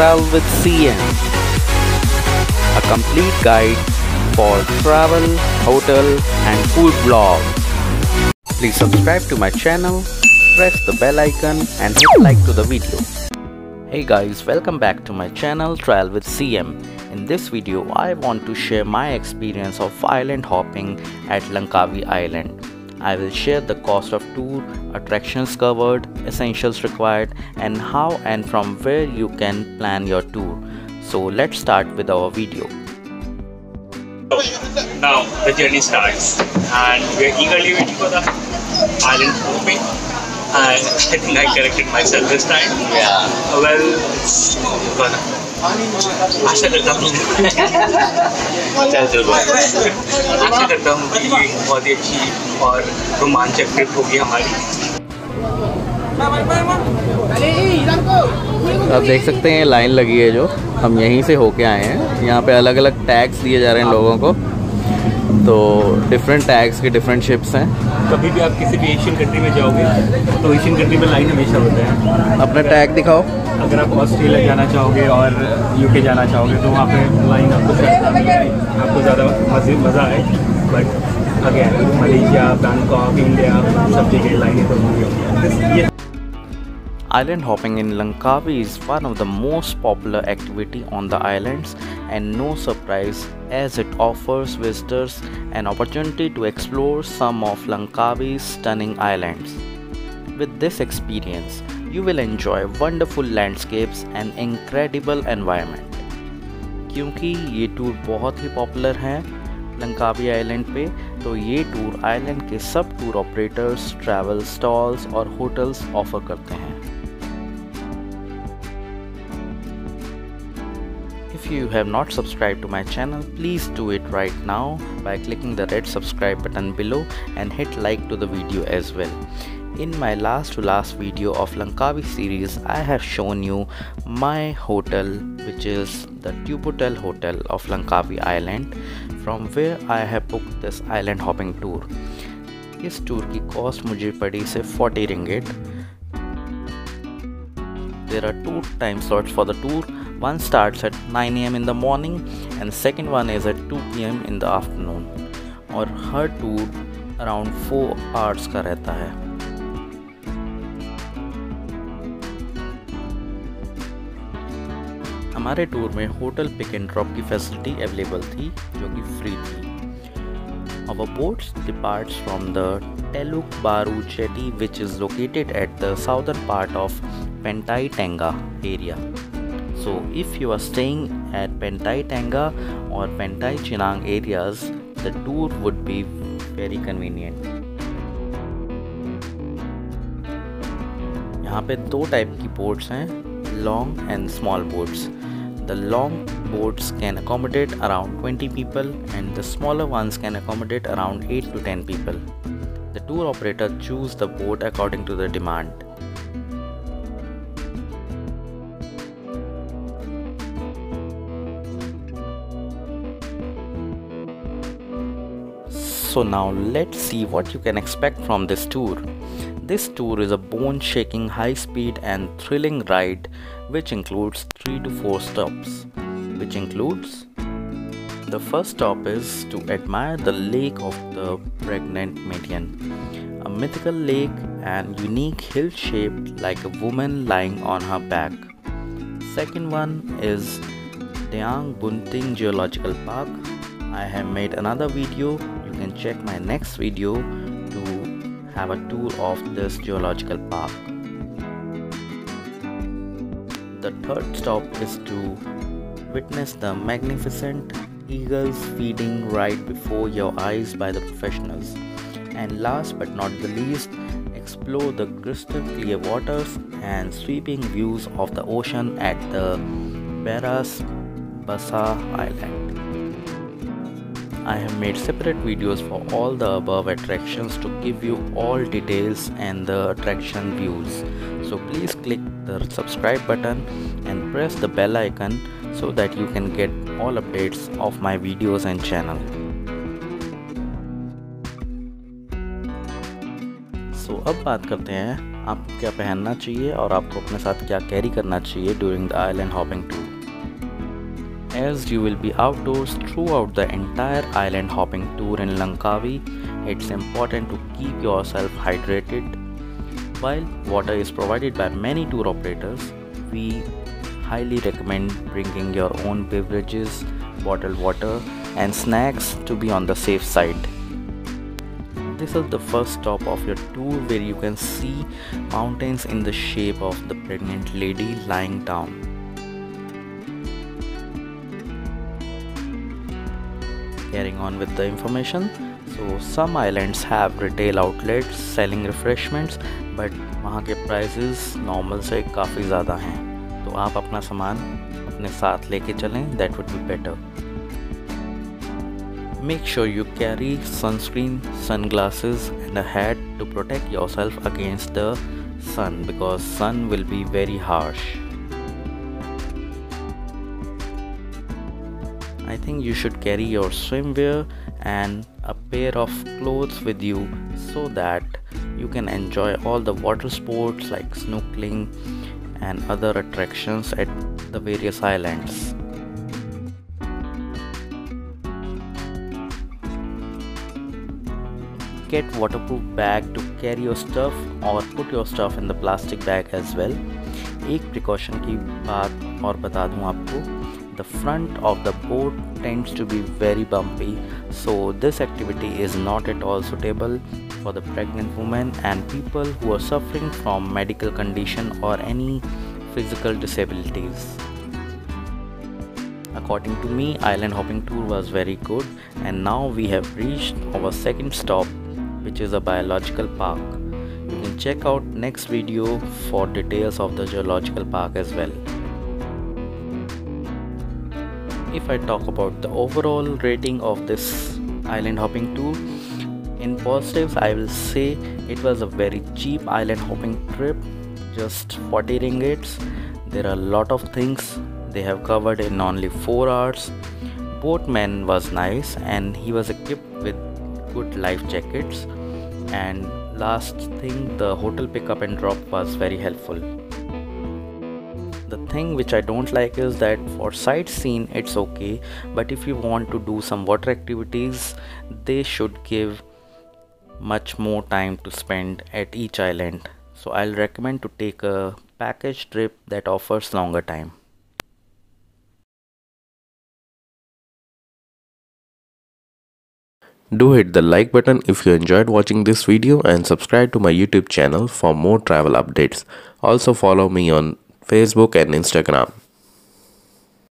Travel with CM, a complete guide for travel, hotel, and food blog. Please subscribe to my channel, press the bell icon, and hit like to the video. Hey guys, welcome back to my channel Travel with CM. In this video, I want to share my experience of island hopping at Langkawi Island. I will share the cost of tour, attractions covered, essentials required, and how and from where you can plan your tour. So let's start with our video. Now the journey starts, and we are eagerly waiting for the island hopping. And I think I corrected myself this time. Yeah. Well, it's gonna. आशा करता हूँ आशा करता हूँ कि बहुत ही अच्छी और रोमांचक trip होगी हमारी आप देख सकते हैं, लाइन लगी है जो। हम यहीं से होके आए हैं। यहाँ पे अलग अलग टैग्स दिए जा रहे हैं लोगों को। तो डिफरेंट टैग्स के डिफरेंट शिप्स हैं। कभी भी आप किसी भी एशियन कंट्री में जाओगे तो एशियन कंट्री में लाइन हमेशा होता है। अपना टैग दिखाओ। अगर आप ऑस्ट्रेलिया जाना चाहोगे और यूके जाना चाहोगे तो वहाँ पे लाइन आपको आपको ज़्यादा मज़ा आए। But again Malaysia Bangkok India सब जगह लाइनें तो होंगी। ये Island hopping in Langkawi is one of the most popular activity on the islands and no surprise as it offers visitors an opportunity to explore some of Langkawi's stunning islands. With this experience, you will enjoy wonderful landscapes and incredible environment. क्योंकि ये tour बहुत ही popular हैं Langkawi island पे तो ये tour island के सब टूर ऑपरेटर्स ट्रैवल स्टॉल्स और होटल्स ऑफर करते हैं If you have not subscribed to my channel, please do it right now by clicking the red subscribe button below and hit like to the video as well. In my last to last video of Langkawi series, I have shown you my hotel which is the Tubotel Hotel of Langkawi Island from where I have booked this island hopping tour. इस tour की cost मुझे पड़ी से 40 ringgit. There are two time slots for the tour One starts at 9 am in the morning and second one is at 2 pm in the afternoon और हर tour around 4 hours का रहता है हमारे टूर में होटल पिक एंड ड्रॉप की facility available थी जो कि फ्री थी Our boat departs from the Teluk Baru jetty which is located at the southern part of Pentai Tanga area. So if you are staying at Pantai Tengah or Pantai Cenang areas, the tour would be very convenient. यहाँ पे दो type की boats हैं long and small boats the long boats can accommodate around 20 people and the smaller ones can accommodate around 8 to 10 people. The tour operator chooses the boat according to the demand. So now let's see what you can expect from this tour. This tour is a bone-shaking high-speed and thrilling ride which includes 3 to 4 stops which includes the first stop is to admire the lake of the pregnant Maiden, a mythical lake and unique hill shaped like a woman lying on her back. Second one is Dayang Bunting Geological Park. I have made another video. Can check my next video to have a tour of this geological park. The third stop is to witness the magnificent eagles feeding right before your eyes by the professionals. And last but not the least, explore the crystal clear waters and sweeping views of the ocean at the Beras Basah Island. I have made separate videos for all the above attractions to give you all details and the attraction views. So please click the subscribe button and press the bell icon so that you can get all updates of my videos and channel. So अब बात करते हैं आपको क्या पहनना चाहिए और आपको अपने साथ क्या कैरी करना चाहिए during the island hopping tour as you will be outdoors throughout the entire island hopping tour in Langkawi, it's important to keep yourself hydrated. While water is provided by many tour operators, we highly recommend bringing your own beverages, bottled water, and snacks to be on the safe side. This is the first stop of your tour where you can see mountains in the shape of the pregnant lady lying down. Carrying on with the information, so some islands have retail outlets selling refreshments, but वहाँ के prices normal से काफ़ी ज़्यादा हैं। तो आप अपना सामान अपने साथ लेके चलें that would be better make sure you carry sunscreen sunglasses and a hat to protect yourself against the sun because sun will be very harsh think you should carry your swimwear and a pair of clothes with you so that you can enjoy all the water sports like snorkeling and other attractions at the various islands. get waterproof bag to carry your stuff or put your stuff in the plastic bag as well एक precaution की बात और बता दूं आपको the front of the boat tends to be very bumpy so this activity is not at all suitable for the pregnant women and people who are suffering from medical condition or any physical disabilities according to me island hopping tour was very good and now we have reached our second stop which is a biological park. You can check out next video for details of the zoological park as well. If I talk about the overall rating of this island hopping tour, in positives I will say it was a very cheap island hopping trip, just 40 ringgits. There are a lot of things they have covered in only 4 hours. Boatman was nice and he was equipped with good life jackets and last thing the hotel pickup and drop was very helpful thing which i don't like is that for sightseeing it's okay. But if you want to do some water activities they should give much more time to spend at each island. So i'll recommend to take a package trip that offers longer time. Do hit the like button if you enjoyed watching this video and subscribe to my YouTube channel for more travel updates. Also follow me on Facebook and Instagram.